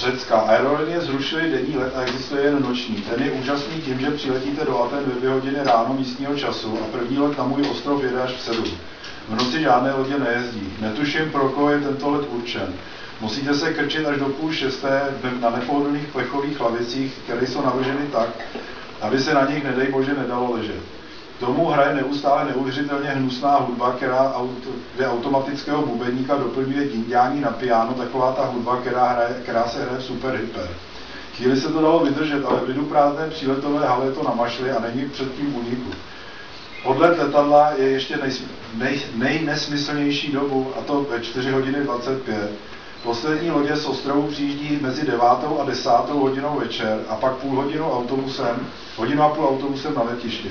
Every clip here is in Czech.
Řecka. Aerolinie zrušily denní let a existuje jen noční. Ten je úžasný tím, že přiletíte do Aten ve dvě hodiny ráno místního času a první let na můj ostrov jede až v sedm. V noci žádné lodě nejezdí. Netuším, pro koho je tento let určen. Musíte se krčit až do půl šesté na nepohodlných plechových lavicích, které jsou navrženy tak, aby se na nich, nedej bože, nedalo ležet. Tomu hraje neustále neuvěřitelně hnusná hudba, která auto, kde automatického bubeníka doplňuje dindiání na piano, taková ta hudba, která, hraje, která se hraje v super hyper. Chvíli se to dalo vydržet, ale v lidu prázdné příletové hale to namašli a není před tím úniku. Odlet letadla je ještě nej, nej, nejnesmyslnější dobu, a to ve 4 hodiny 25. Poslední lodě z ostrovu přijíždí mezi 9. a 10. hodinou večer a pak půl hodinu autobusem, hodinu a půl autobusem na letiště.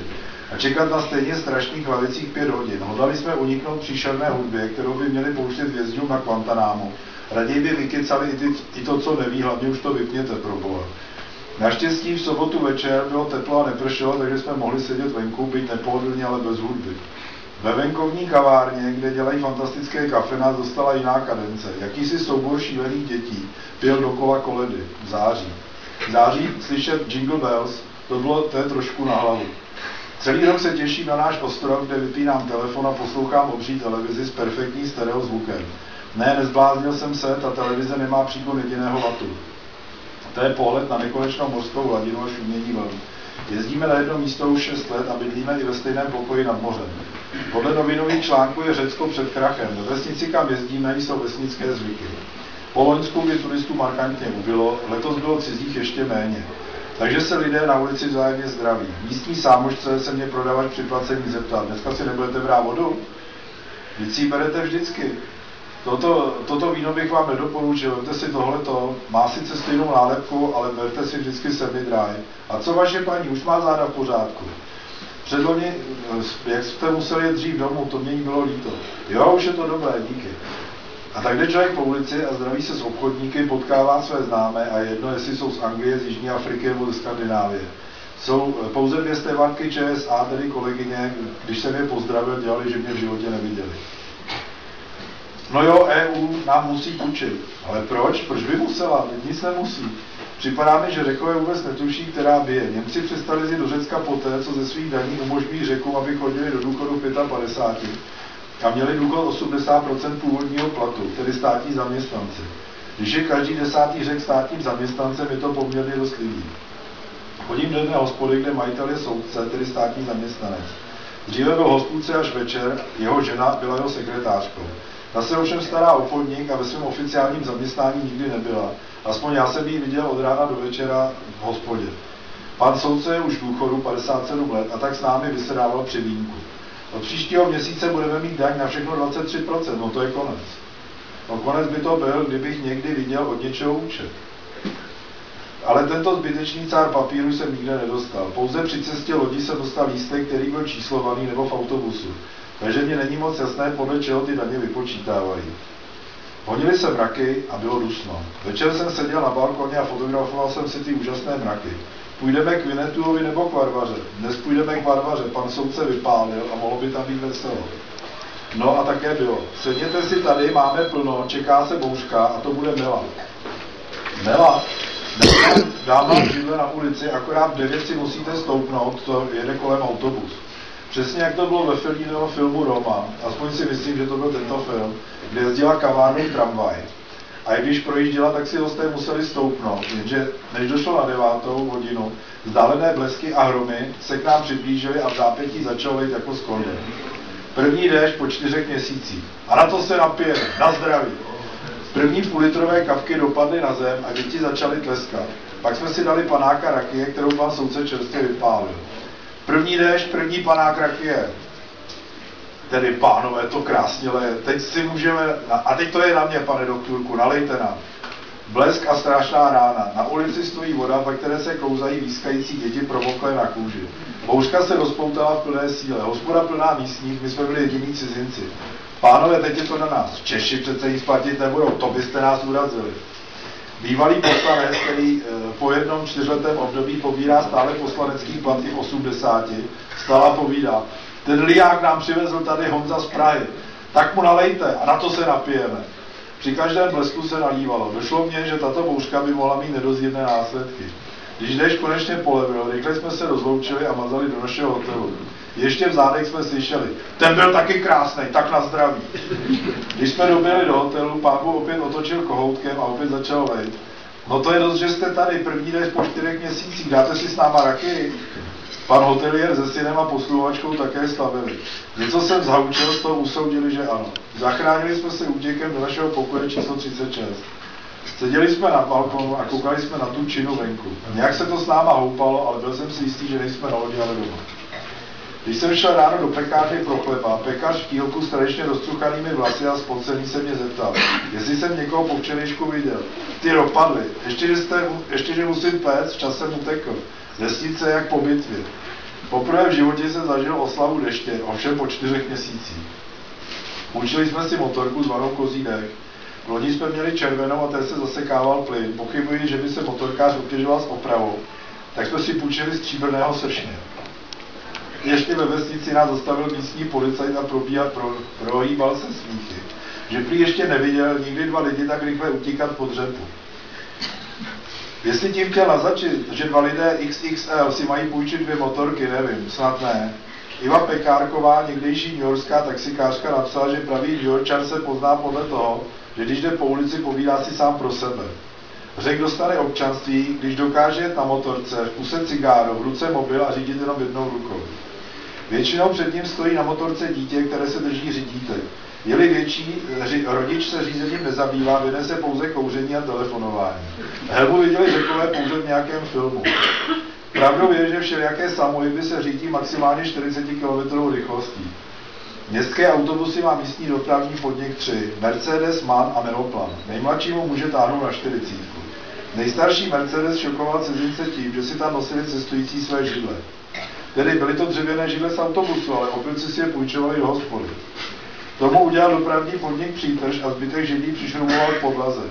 A čekat na stejně strašných lavicích pět hodin. Hodali jsme uniknout příšerné hudbě, kterou by měli pouštět vězňům na Guantanámu. Raději by vykecali i, ty, i to, co neví, hlavně už to vypněte pro boha. Naštěstí v sobotu večer bylo teplo a nepršelo, takže jsme mohli sedět venku, být nepohodlně, ale bez hudby. Ve venkovní kavárně, kde dělají fantastické kafe, nás dostala jiná kadence. Jakýsi soubor šílených dětí pil dokola koledy v září. V září slyšet Jingle Bells, to bylo je trošku na hlavu. Celý rok se těším na náš ostrov, kde vypínám telefon a poslouchám obří televizi s perfektní stereo zvukem. Ne, nezbláznil jsem se, ta televize nemá příkon jediného vatu. To je pohled na nekonečnou mořskou hladinu a šumění vln. Jezdíme na jedno místo už 6 let a bydlíme i ve stejném pokoji nad mořem. Podle novinových článků je Řecko před krachem. Ve vesnici, kam jezdíme, jsou vesnické zvyky. Po Loňsku by turistů markantně ubylo, letos bylo cizích ještě méně. Takže se lidé na ulici vzájemně zdraví. Místní sámošce se mě prodavač při placení zeptat, dneska si nebudete brát vodu? Vždyť si berete vždycky. Toto, toto víno bych vám nedoporučil, vemte si tohleto, má sice stejnou nálepku, ale berte si vždycky semi dry. A co vaše paní, už má záda v pořádku? Předloni, jak jste museli jet dřív domů, to mě bylo líto. Jo, už je to dobré, díky. A tak jde člověk po ulici a zdraví se s obchodníky, potkává své známé a jedno, jestli jsou z Anglie, z Jižní Afriky nebo ze Skandinávie. Jsou pouze dvě stevanky ČSA, tedy kolegyně, když jsem je pozdravil, dělali, že mě v životě neviděli. No jo, EU nám musí půjčit. Ale proč? Proč by musela? Nic nemusí. Připadá mi, že Řekové vůbec netuší, která bije. Němci přestali jít do Řecka poté, co ze svých daní umožňují Řekům, aby chodili do důchodu 55 a měli důchod 80% původního platu, tedy státní zaměstnanci. Když je každý desátý řek státním zaměstnancem, je to poměrně dost lidí. Chodím do jedné hospody, kde majitel je soudce, tedy státní zaměstnanec. Dříve byl hospůdce až večer, jeho žena byla jeho sekretářkou. Ta se ovšem stará o podnik a ve svém oficiálním zaměstnání nikdy nebyla. Aspoň já jsem ji viděl od rána do večera v hospodě. Pan soudce je už v důchodu 57 let a tak s námi vysedával při výjimku. Od příštího měsíce budeme mít daň na všechno 23%, no to je konec. No konec by to byl, kdybych někdy viděl od něčeho účet. Ale tento zbytečný cár papíru jsem nikde nedostal. Pouze při cestě lodi jsem dostal lístek, který byl číslovaný nebo v autobusu. Takže mě není moc jasné, podle čeho ty daně vypočítávají. Honili se mraky a bylo dusno. Večer jsem seděl na balkoně a fotografoval jsem si ty úžasné mraky. Půjdeme k Vinetuovi nebo k Varvaře. Dnes půjdeme k Varvaře. Pan soudce vypálil a mohlo by tam být veselo. No a také bylo. Sedněte si tady, máme plno, čeká se bouřka a to bude Mela. Mela? Dáma židle na ulici, akorát v 9 si musíte stoupnout, to jede kolem autobus. Přesně jak to bylo ve filmu Roma, aspoň si myslím, že to byl tento film, kde jezdila kavárnou tramvaj. A když projížděla, tak si hosté museli stoupnout, jenže než došlo na devátou hodinu, vzdálené blesky a hromy se k nám přiblížily a v zápětí začalo jít jako skloně. První déšť po čtyřech měsících. A na to se napije, na zdraví. První půllitrové kavky dopadly na zem a děti začaly tleskat. Pak jsme si dali panáka rakie, kterou pan soudce čerstvě vypálil. První déšť, první panák rakie. Tedy pánové, to krásně leje. Teď si můžeme, a teď to je na mě, pane doktorku, nalejte nám. Blesk a strašná rána. Na ulici stojí voda, ve které se klouzají výskající děti promoklé na kůži. Bouřka se rozpoutala v plné síle. Hospoda plná místních, my jsme byli jediní cizinci. Pánové, teď je to na nás. Češi přece jí splatit nebudou, to byste nás urazili. Bývalý poslanec, který eh, po jednom čtyřletém období pobírá stále poslanecký plat v 80, stála povídá, ten liák nám přivezl tady Honza z Prahy, tak mu nalejte a na to se napijeme. Při každém blesku se nalívalo. Došlo mně, že tato bouřka by mohla mít nedozírné následky. Když déšť konečně polevil, rychle jsme se rozloučili a mazali do našeho hotelu. Ještě v zádech jsme slyšeli, ten byl taky krásný, tak na zdraví. Když jsme doběli do hotelu, pán opět otočil kohoutkem a opět začal lejt. No to je dost, že jste tady, první den po čtyřech měsících, dáte si s náma raky? Pan hotelier se synem a posluhovačkou také slavili. Něco jsem zhaučil, z toho usoudili, že ano. Zachránili jsme se útěkem do našeho pokoje číslo 36. Seděli jsme na balkonu a koukali jsme na tu činu venku. Nějak se to s náma houpalo, ale byl jsem si jistý, že nejsme na lodi, ale doma. Když jsem šel ráno do pekárny pro chleba, pekař v kýlku s tradičně rozcuchanými vlasy a spocený se mě zeptal, jestli jsem někoho po včerejšku viděl. Ty dopadly, ještě, že, jste, ještě, že musím péct, jsem utekl. Vesnice jak po bitvě. Poprvé v životě jsem zažil oslavu deště, ovšem po čtyřech měsících. Půjčili jsme si motorku zvanou Kozí dech. Loni jsme měli červenou a ten se zasekával plyn. Pochybuji, že by se motorkář obtěžoval s opravou. Tak jsme si půjčili stříbrného sršně. Ještě ve vesnici nás zastavil místní policajt a probíhat pro, prohýbal se smíchy. Že prý ještě neviděl nikdy dva lidi tak rychle utíkat pod řepu. Jestli tím chtěl naznačit, že dva lidé XXL si mají půjčit dvě motorky, nevím, snad ne. Iva Pekárková, někdejší newyorská taxikářka, napsala, že pravý Yorkčan se pozná podle toho, že když jde po ulici, povídá si sám pro sebe. Řek dostane občanství, když dokáže na motorce, v puse cigáru, v ruce mobil a řídit jenom jednou rukou. Většinou před ním stojí na motorce dítě, které se drží řídítek. Je-li větší, ři, rodič se řízením nezabývá, vynese pouze kouření a telefonování. Helmu viděli řekové pouze v nějakém filmu. Pravdou je, že všelijaké samohyby se řídí maximálně 40 km rychlostí. Městské autobusy má místní dopravní podnik 3, Mercedes, MAN a Menoplan. Nejmladšímu může táhnout na 40. Nejstarší Mercedes šokoval cizince tím, že si tam nosili cestující své židle. Tedy byly to dřevěné židle z autobusu, ale opilci si je půjčovali do hospody. Tomu udělal dopravní podnik přítrž a zbytek židlí přišrouboval k podlaze.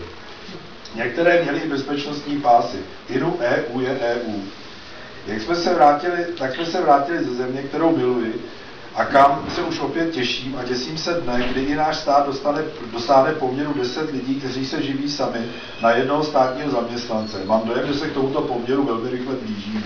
Některé měly i bezpečnostní pásy. Inu EU je EU. Jak jsme se vrátili, tak jsme se vrátili ze země, kterou miluji, a kam se už opět těším a děsím se dne, kdy i náš stát dostane, dostane poměru 10 lidí, kteří se živí sami na jednoho státního zaměstnance. Mám dojem, že se k tomuto poměru velmi rychle blížíme.